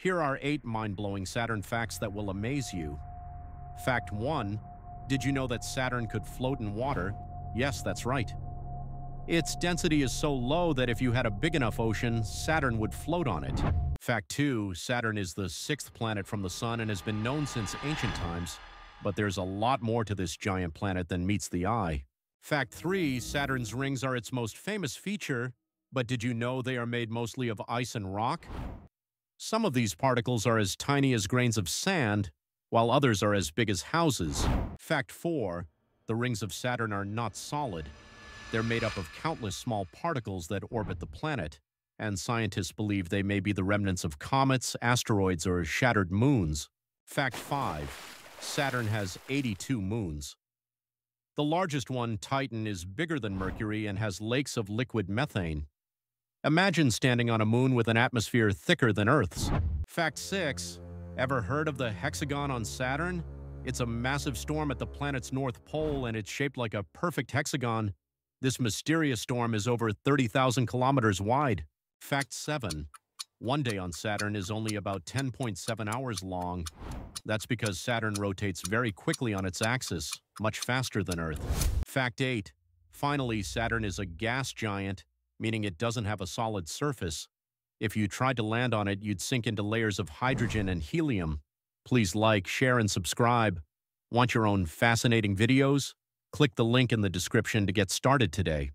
Here are eight mind-blowing Saturn facts that will amaze you. Fact 1. Did you know that Saturn could float in water? Yes, that's right. Its density is so low that if you had a big enough ocean, Saturn would float on it. Fact 2. Saturn is the sixth planet from the Sun and has been known since ancient times, but there's a lot more to this giant planet than meets the eye. Fact 3. Saturn's rings are its most famous feature, but did you know they are made mostly of ice and rock? Some of these particles are as tiny as grains of sand, while others are as big as houses. Fact 4. The rings of Saturn are not solid. They're made up of countless small particles that orbit the planet, and scientists believe they may be the remnants of comets, asteroids, or shattered moons. Fact 5. Saturn has 82 moons. The largest one, Titan, is bigger than Mercury and has lakes of liquid methane. Imagine standing on a moon with an atmosphere thicker than Earth's. Fact 6. Ever heard of the hexagon on Saturn? It's a massive storm at the planet's north pole and it's shaped like a perfect hexagon. This mysterious storm is over 30,000 kilometers wide. Fact 7. One day on Saturn is only about 10.7 hours long. That's because Saturn rotates very quickly on its axis, much faster than Earth. Fact 8. Finally, Saturn is a gas giant meaning it doesn't have a solid surface. If you tried to land on it, you'd sink into layers of hydrogen and helium. Please like, share, and subscribe. Want your own fascinating videos? Click the link in the description to get started today.